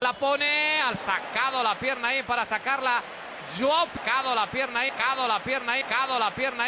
La pone, al sacado la pierna ahí para sacarla. Joao, cado la pierna ahí, cado la pierna ahí, cado la pierna ahí.